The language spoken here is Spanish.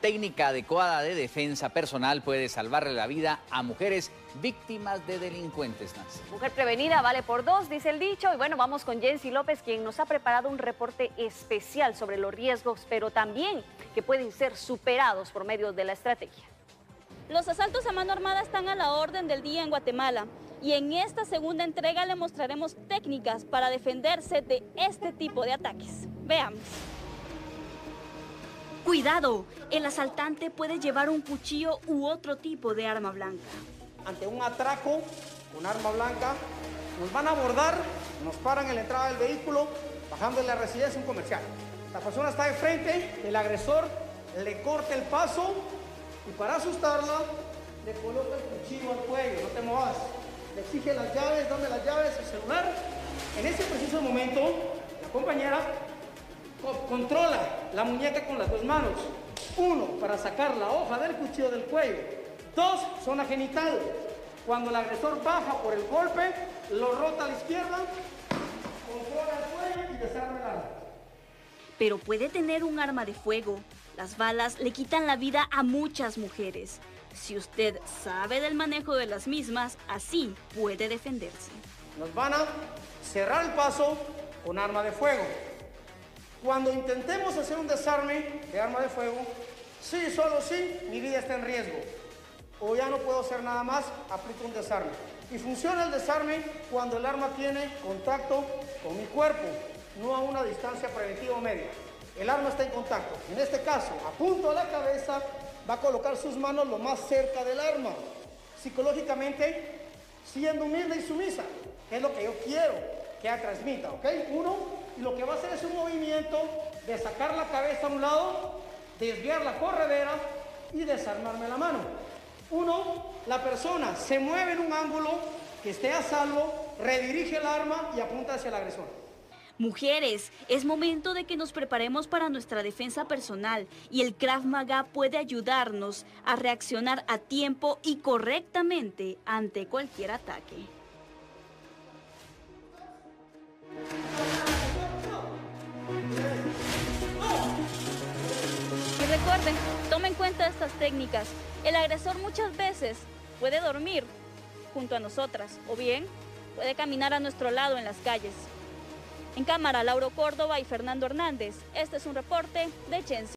técnica adecuada de defensa personal puede salvarle la vida a mujeres víctimas de delincuentes, Nancy. Mujer prevenida vale por dos, dice el dicho. Y bueno, vamos con Jensi López, quien nos ha preparado un reporte especial sobre los riesgos, pero también que pueden ser superados por medio de la estrategia. Los asaltos a mano armada están a la orden del día en Guatemala y en esta segunda entrega le mostraremos técnicas para defenderse de este tipo de ataques. Veamos. Cuidado, el asaltante puede llevar un cuchillo u otro tipo de arma blanca. Ante un atraco con arma blanca, nos van a abordar, nos paran en la entrada del vehículo, bajando de la residencia un comercial. La persona está de frente, el agresor le corta el paso y para asustarla le coloca el cuchillo al cuello, no te muevas. Le exige las llaves, dame las llaves, el celular. En ese preciso momento, la compañera controla la muñeca con las dos manos. Uno, para sacar la hoja del cuchillo del cuello. Dos, zona genital. Cuando el agresor baja por el golpe, lo rota a la izquierda, controla el cuello y desarma el arma. Pero puede tener un arma de fuego. Las balas le quitan la vida a muchas mujeres. Si usted sabe del manejo de las mismas, así puede defenderse. Nos van a cerrar el paso con arma de fuego. Cuando intentemos hacer un desarme de arma de fuego, sí, solo sí, mi vida está en riesgo. O ya no puedo hacer nada más, aplico un desarme. Y funciona el desarme cuando el arma tiene contacto con mi cuerpo, no a una distancia preventiva o media. El arma está en contacto. En este caso, apunto a la cabeza, va a colocar sus manos lo más cerca del arma. Psicológicamente, siendo humilde y sumisa, que es lo que yo quiero que transmita, ¿ok? Uno, y lo que va a hacer es un movimiento de sacar la cabeza a un lado, desviar la corredera y desarmarme la mano. Uno, la persona se mueve en un ángulo que esté a salvo, redirige el arma y apunta hacia el agresor. Mujeres, es momento de que nos preparemos para nuestra defensa personal y el Krav Maga puede ayudarnos a reaccionar a tiempo y correctamente ante cualquier ataque. Recuerden, tomen en cuenta estas técnicas. El agresor muchas veces puede dormir junto a nosotras o bien puede caminar a nuestro lado en las calles. En cámara, Lauro Córdoba y Fernando Hernández. Este es un reporte de Chensi.